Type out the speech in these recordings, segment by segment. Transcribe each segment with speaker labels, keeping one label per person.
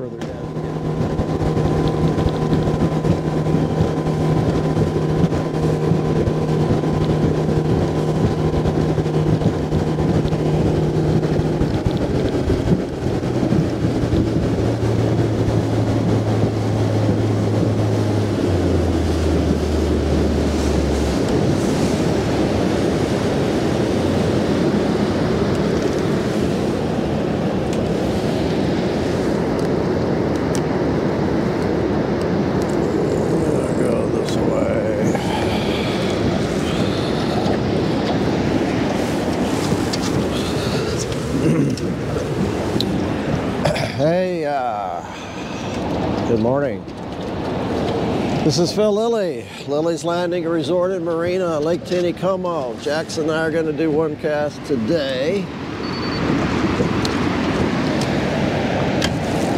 Speaker 1: further down.
Speaker 2: Go this way. hey, uh, good morning. This is Phil Lilley, Lilleys' Landing Resort and Marina, Lake Taneycomo. Jackson and I are going to do one cast today.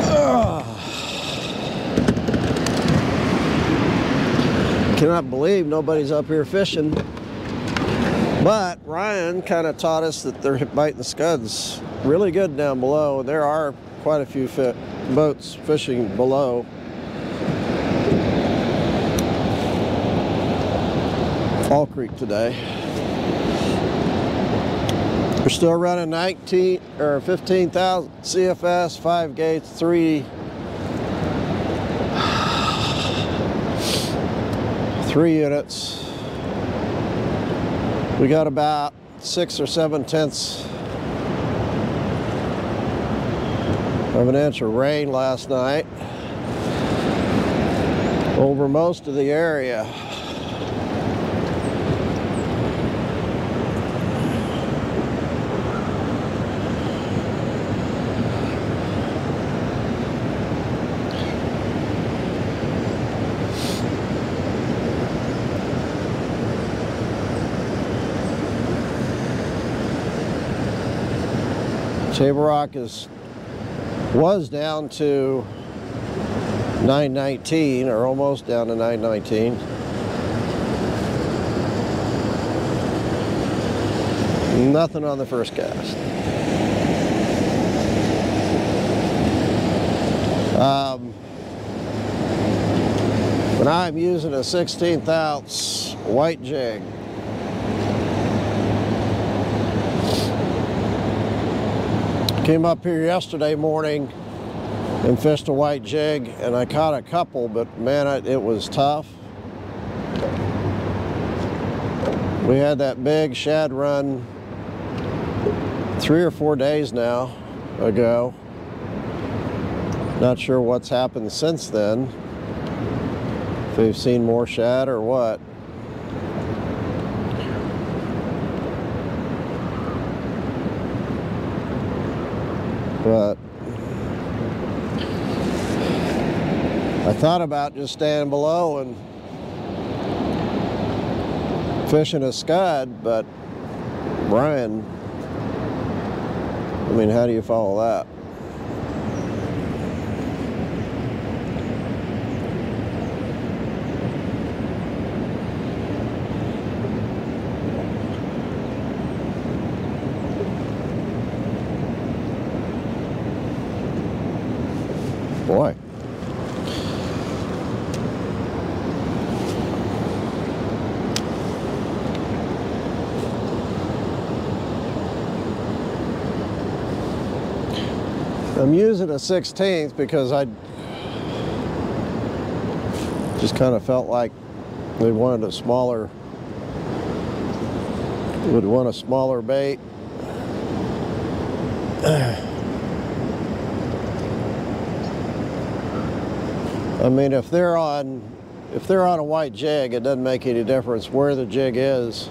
Speaker 2: Ah. Cannot believe nobody's up here fishing. But Ryan kind of taught us that they're biting scuds really good down below. There are quite a few fi- boats fishing below. Fall Creek today. We're still running 19 or 15,000 CFS, five gates, three three units. We got about six or seven tenths of an inch of rain last night over most of the area. Table Rock is was down to 919 or almost down to 919. Nothing on the first cast. Um, but I'm using a 16th ounce white jig. Came up here yesterday morning and fished a white jig, and I caught a couple, but man, it, it was tough. We had that big shad run three or four days now ago. Not sure what's happened since then. If we've seen more shad or what. But I thought about just staying below and fishing a scud, but Brian, I mean, how do you follow that? I'm using a 16th because I just kind of felt like they wanted a smaller, would want a smaller bait. I mean, if they're on, if they're on a white jig, it doesn't make any difference where the jig is,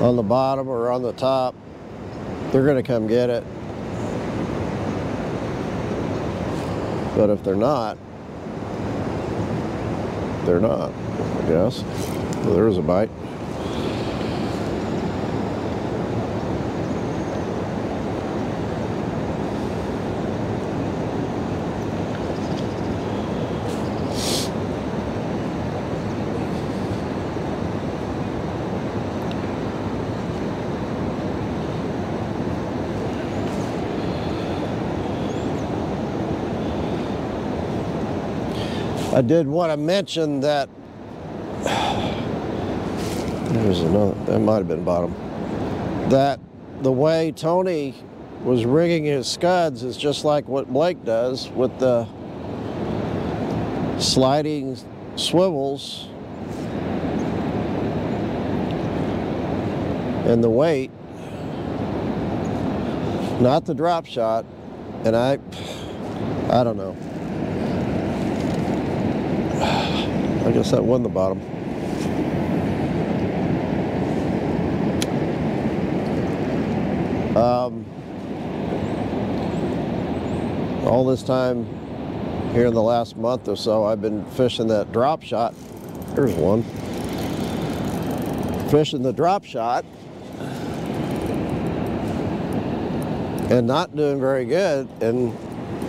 Speaker 2: on the bottom or on the top. They're going to come get it. But if they're not, they're not, I guess. Well, there was a bite. I did want to mention that there's another, that might have been bottom. That the way Tony was rigging his scuds is just like what Blake does with the sliding swivels and the weight, not the drop shot. And I, I don't know. I guess that won the bottom. Um, all this time here in the last month or so, I've been fishing that drop shot. There's one. Fishing the drop shot and not doing very good. And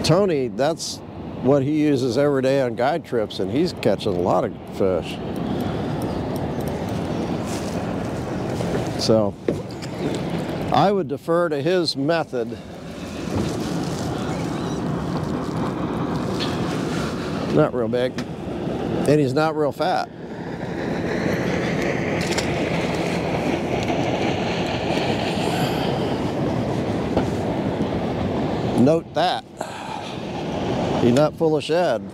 Speaker 2: Tony, that's what he uses every day on guide trips, and he's catching a lot of fish. So I would defer to his method. Not real big, and he's not real fat. Note that. He's not full of shad. In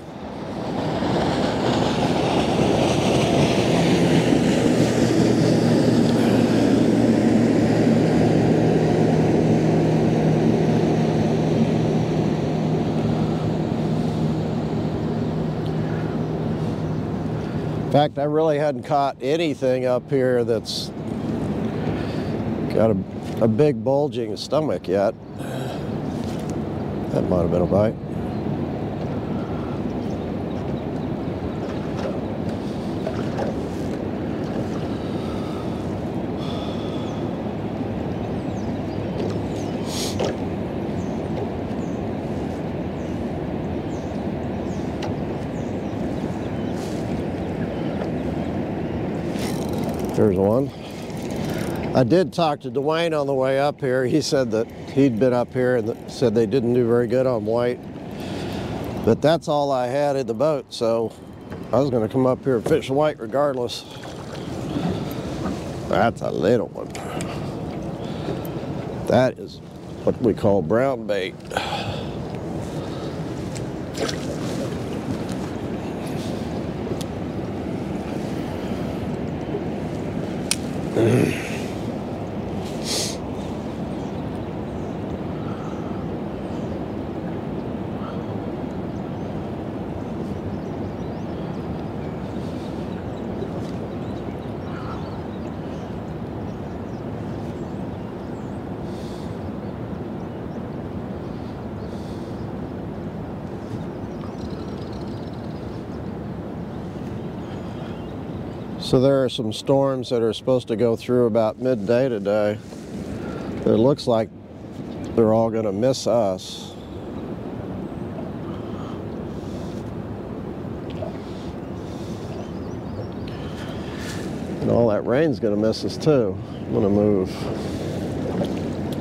Speaker 2: fact, I really hadn't caught anything up here that's got a, a big bulging stomach yet. That might have been a bite. One. I did talk to Dwayne on the way up here. He said that he'd been up here and said they didn't do very good on white. But that's all I had in the boat, so I was going to come up here and fish white regardless. That's a little one. That is what we call brown bait. 嗯。So there are some storms that are supposed to go through about midday today. It looks like they're all going to miss us. And all that rain's going to miss us too. I'm going to move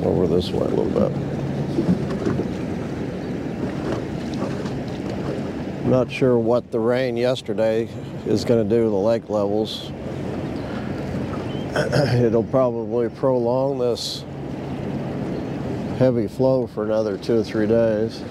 Speaker 2: over this way a little bit. Not sure what the rain yesterday is going to do to the lake levels. It'll probably prolong this heavy flow for another two or three days.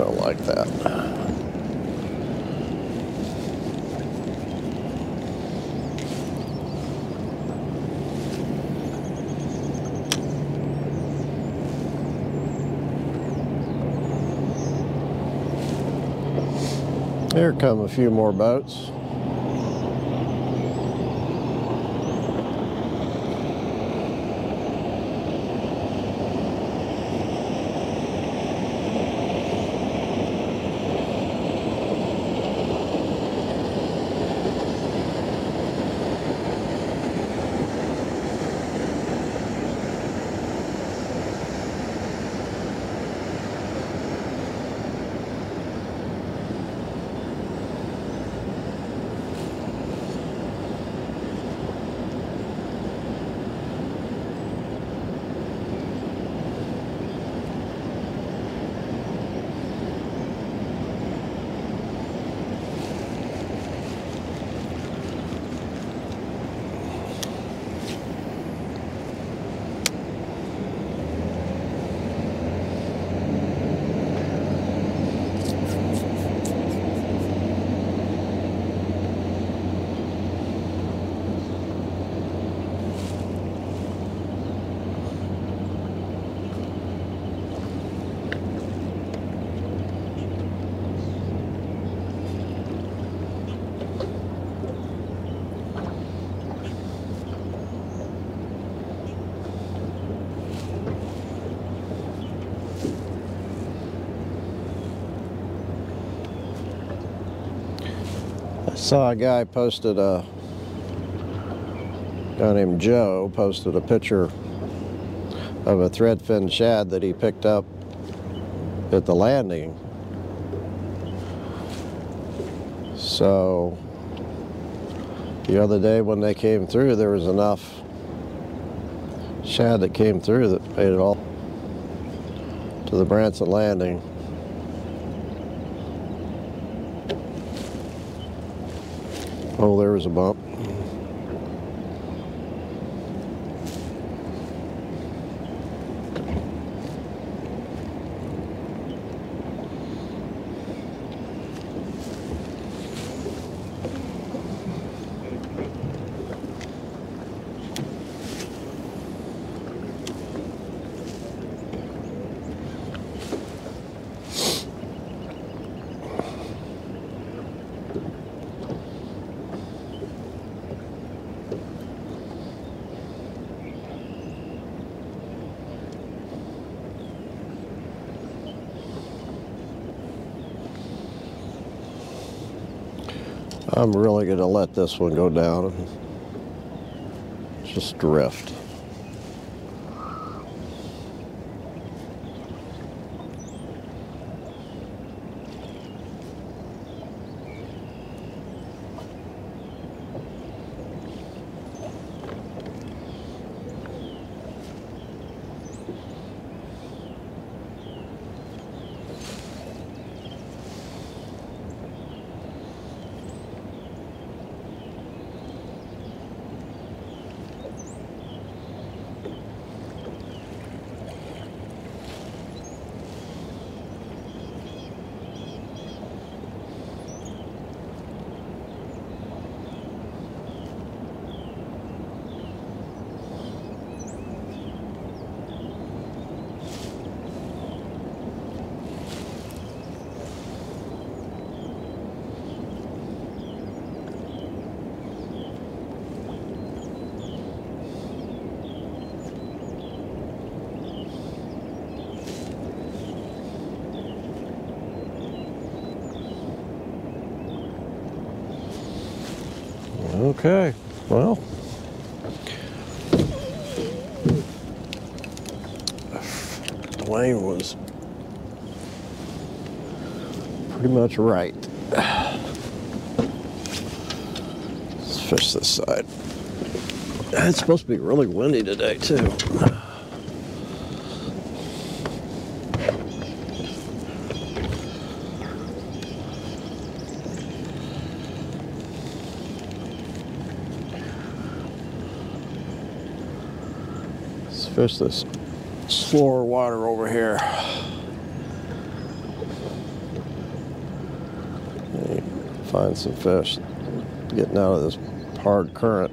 Speaker 2: I don't like that. Here come a few more boats. Saw a guy posted a guy named Joe posted a picture of a threadfin shad that he picked up at the landing. So the other day when they came through, there was enough shad that came through that made it all to the Branson landing. Oh, there was a bump. I'm really going to let this one go down and just drift. Okay, well. Dwayne was pretty much right. Let's fish this side. It's supposed to be really windy today, too. Fish this slower water over here. Find some fish getting out of this hard current.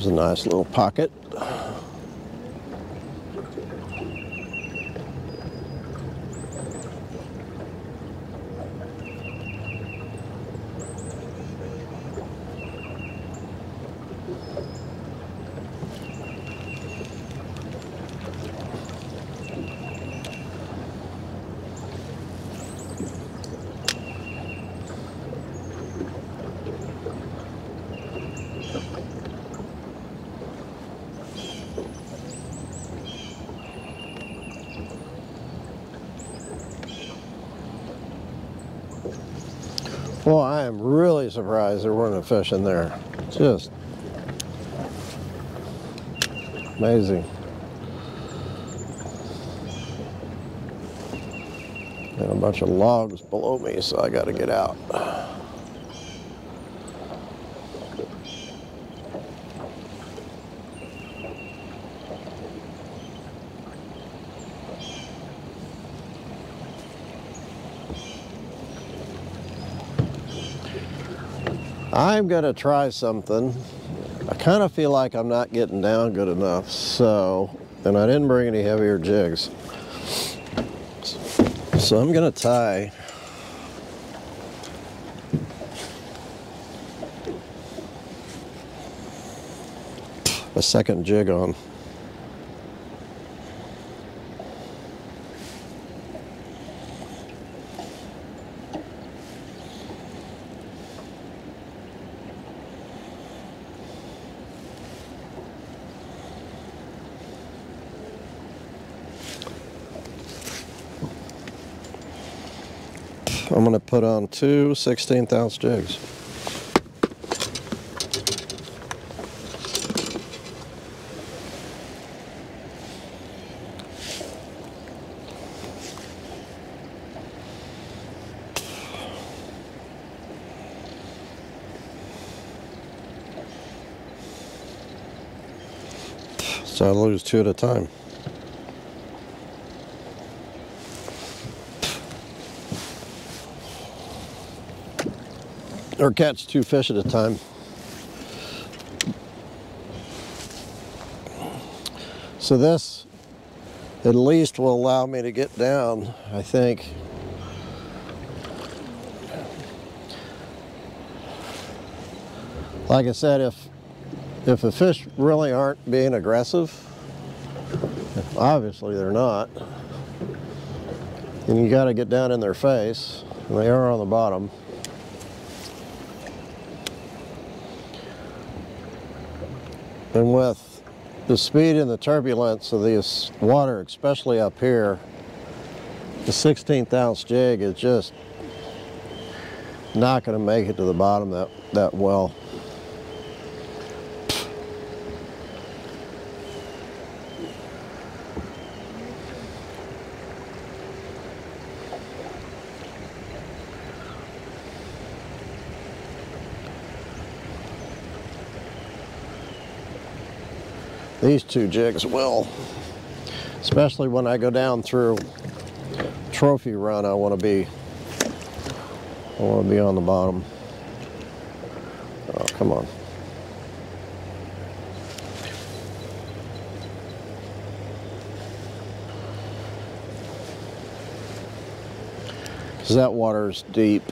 Speaker 2: There's a nice little pocket. Well, I am really surprised there weren't a fish in there. Just amazing. And a bunch of logs below me, so I got to get out. I'm going to try something. I kind of feel like I'm not getting down good enough, so, and I didn't bring any heavier jigs. So I'm going to tie a second jig on. I'm going to put on two 16th ounce jigs. So I lose two at a time. Or catch two fish at a time. So this at least will allow me to get down, I think. Like I said, if if the fish really aren't being aggressive, obviously they're not, and you got to get down in their face, and they are on the bottom. And with the speed and the turbulence of this water, especially up here, the 16th ounce jig is just not going to make it to the bottom that, that well. These two jigs will, especially when I go down through trophy run, I want to be, I want to be on the bottom. Oh, come on. Because that water's deep.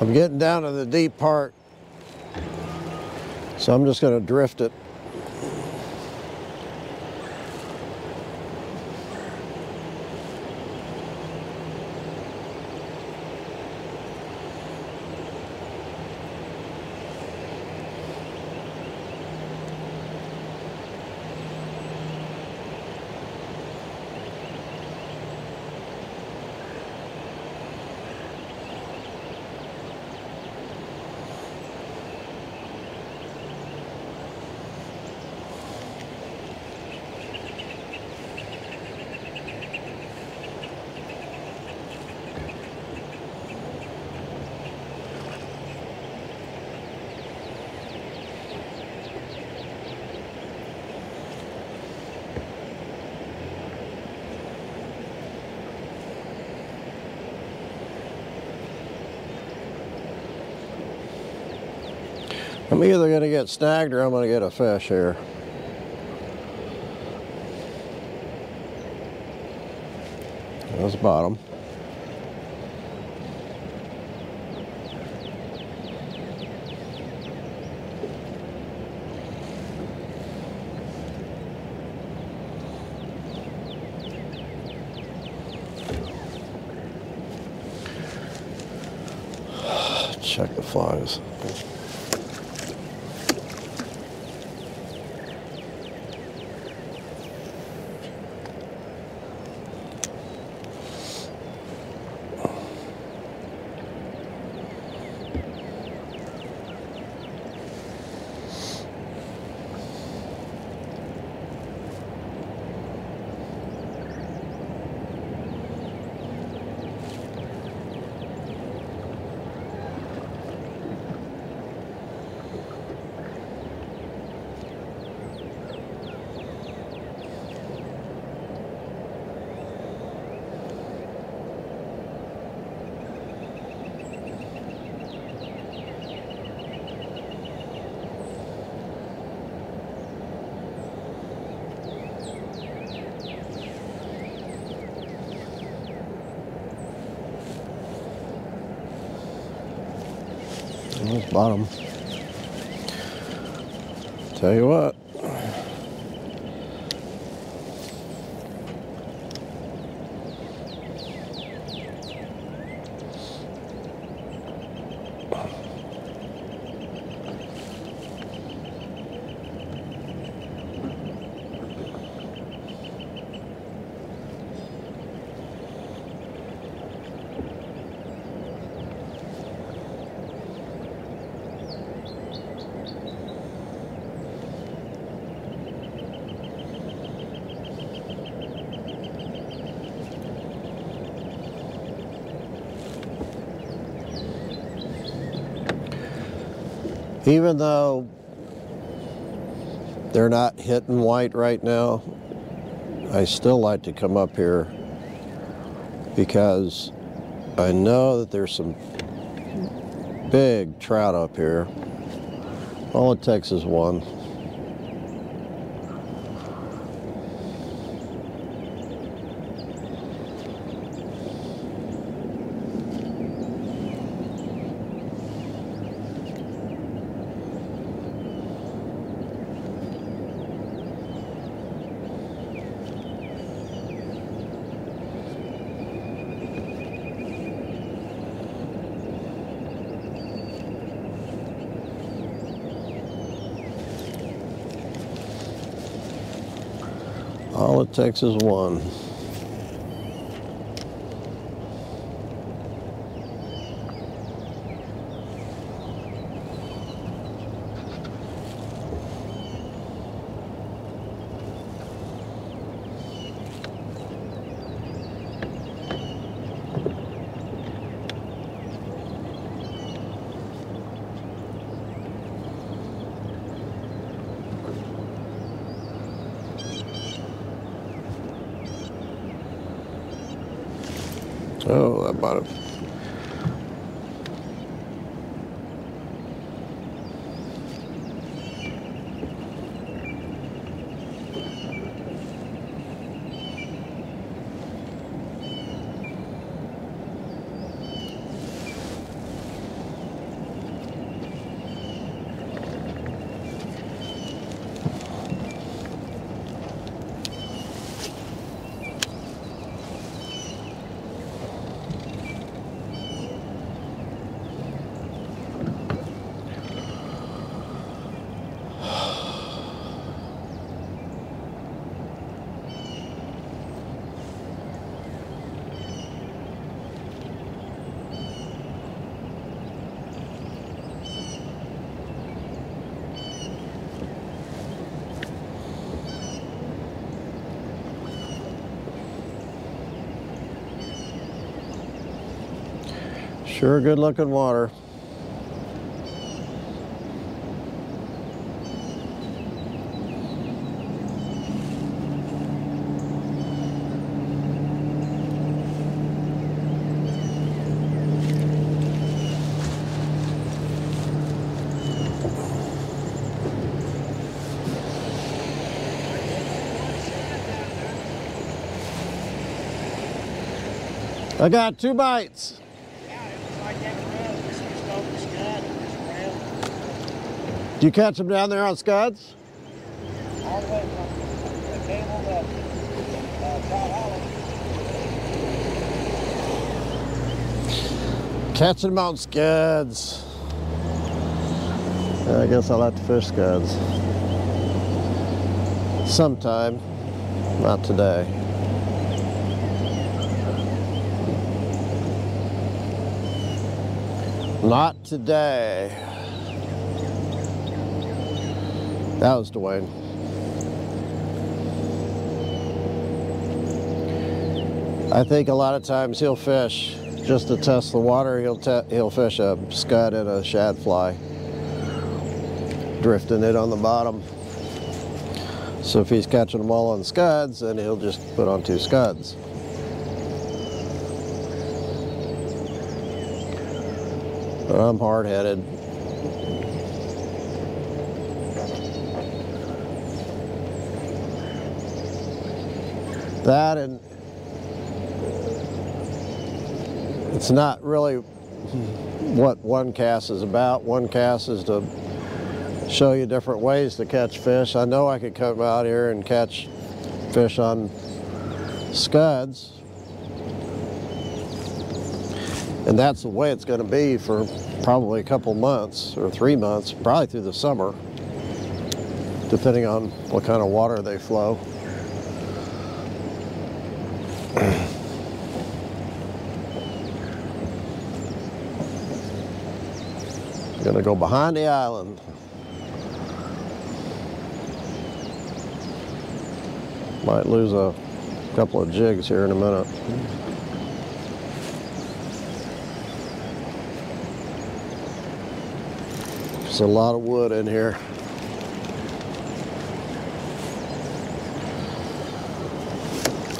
Speaker 2: I'm getting down to the deep part, so I'm just going to drift it. I'm either going to get snagged or I'm going to get a fish here. That's the bottom. Check the flies. Bottom. Tell you what. Even though they're not hitting white right now, I still like to come up here because I know that there's some big trout up here. All it takes is one. All it takes is one. Oh, that bottom. Sure good looking water. I got two bites.
Speaker 1: Yeah, it was like that road. This was over Scud and this
Speaker 2: Did you catch them down there on Scuds?
Speaker 1: all the way from the cable to uh, Trout Hollow.
Speaker 2: Catching them on Scuds. I guess I'll have to fish Scuds. Sometime. Not today. Not today. That was Dwayne. I think a lot of times he'll fish just to test the water. He'll he'll fish a scud and a shad fly, drifting it on the bottom. So if he's catching them all on scuds, then he'll just put on two scuds. But I'm hard-headed. That and it's not really what one cast is about. One cast is to show you different ways to catch fish. I know I could come out here and catch fish on scuds. And that's the way it's going to be for probably a couple months or three months, probably through the summer, depending on what kind of water they flow. Gonna go behind the island. Might lose a couple of jigs here in a minute. There's a lot of wood in here.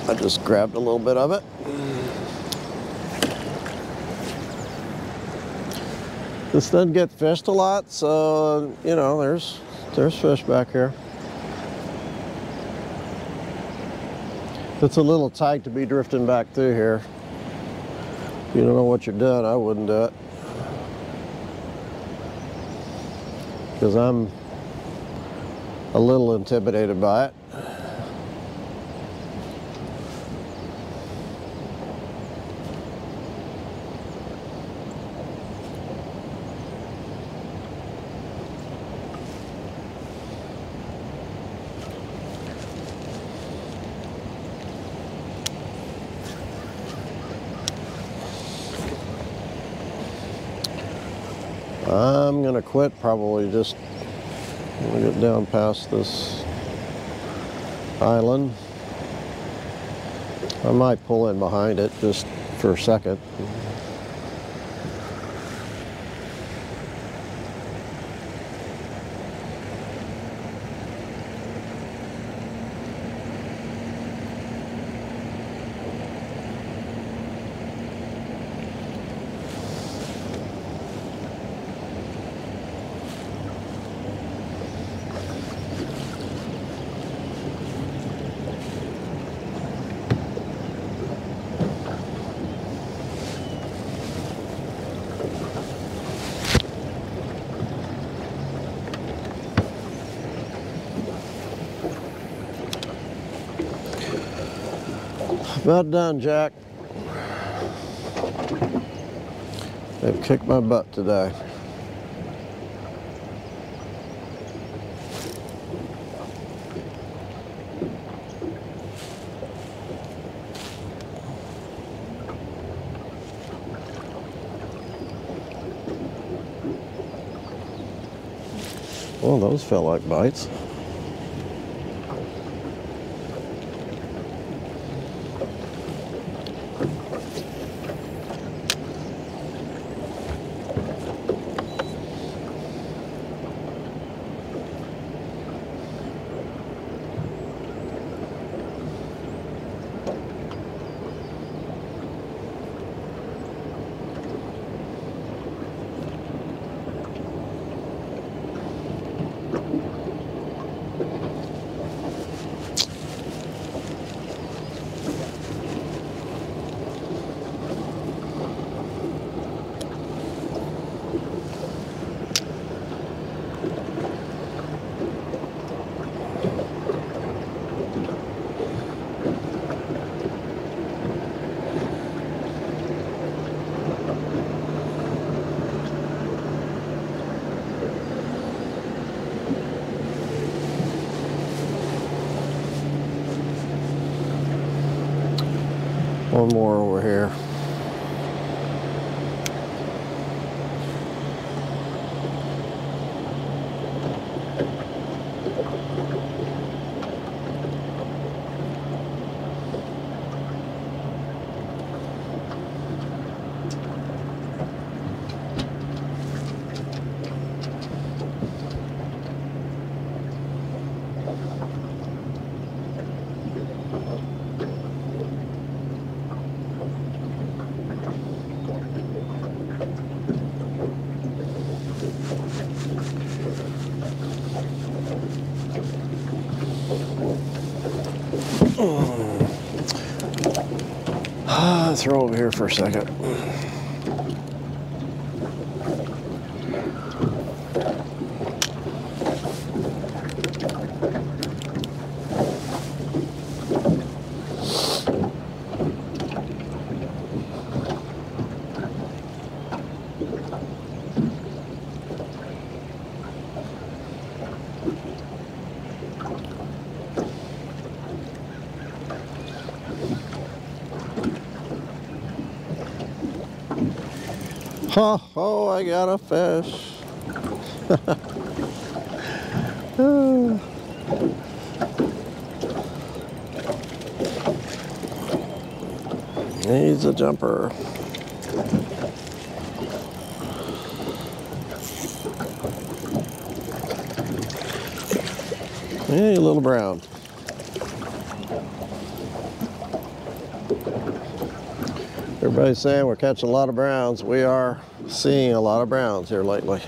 Speaker 2: I just grabbed a little bit of it. This doesn't get fished a lot, so you know there's there's fish back here. It's a little tight to be drifting back through here. If you don't know what you're doing, I wouldn't do it. Because I'm a little intimidated by it. I'm gonna quit probably just when we get down past this island. I might pull in behind it just for a second. About done, Jack. They've kicked my butt today. Well, those felt like bites. One more over here. Throw over here for a second. Oh, oh, I got a fish. He's a jumper. Hey, little brown. Everybody's saying we're catching a lot of browns. We are seeing a lot of browns here lately.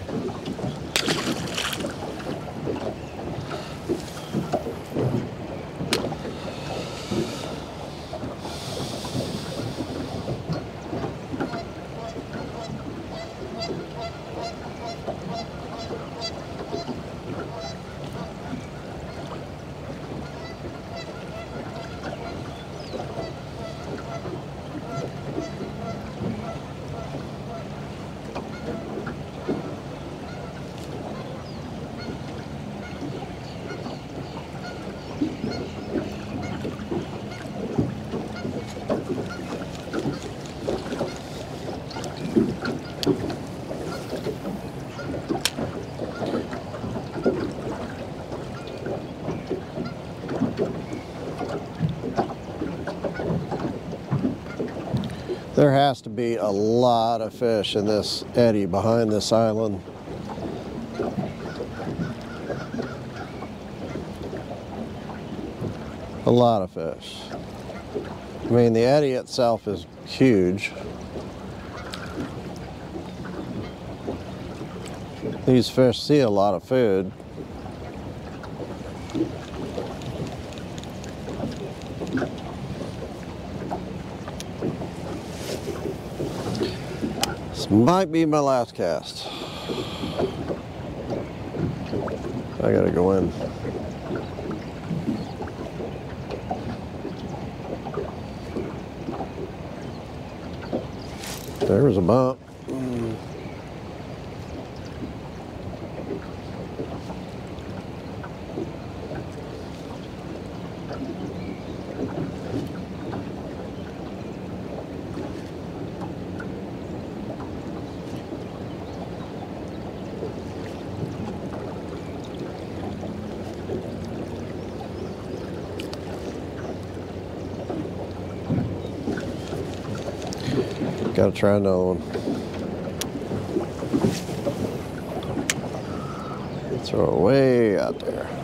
Speaker 2: There has to be a lot of fish in this eddy behind this island. A lot of fish. I mean, the eddy itself is huge. These fish see a lot of food. Might be my last cast. I gotta go in. There was a bump. Gotta try another um, one. Throw it way out there.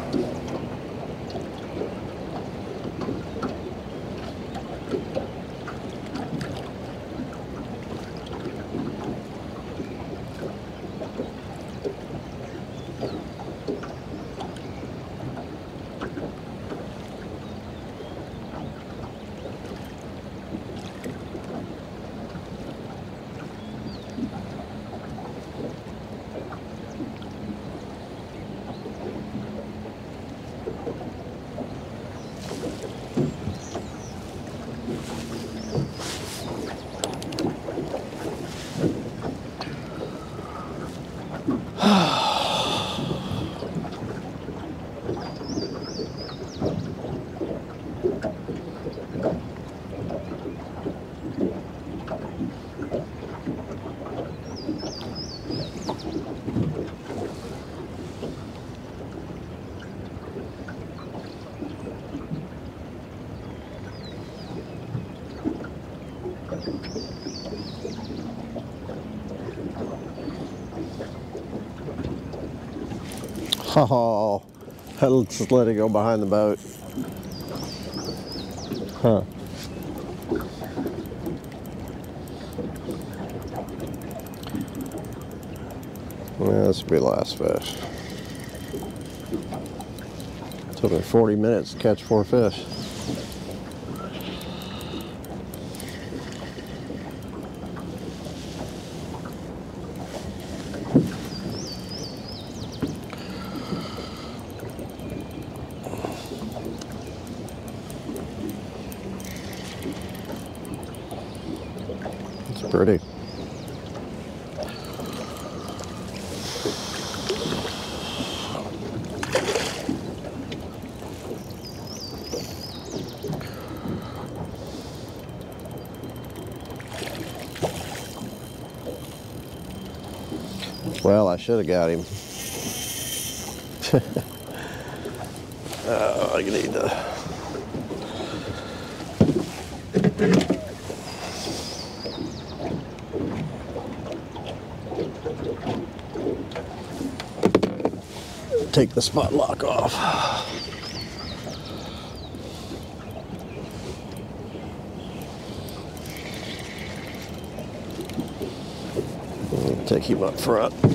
Speaker 2: Oh, I'll just let it go behind the boat. Huh. Well, this will be last fish. It took me 40 minutes to catch four fish. Should have got him. oh, I need to. Take the spot lock off. Take him up front.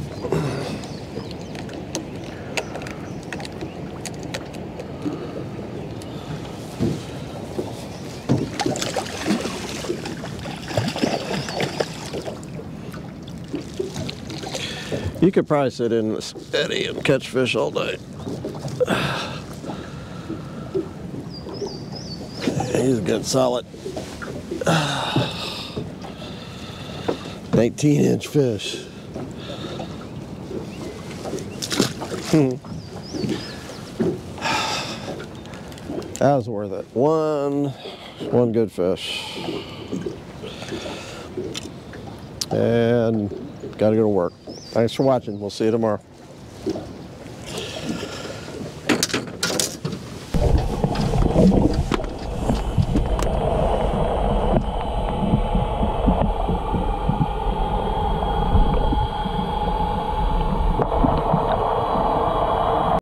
Speaker 2: You could probably sit in this eddy and catch fish all day. He's a good solid 19 inch fish. That was worth it. One, one good fish. And gotta go to work. Thanks for watching. We'll see you tomorrow.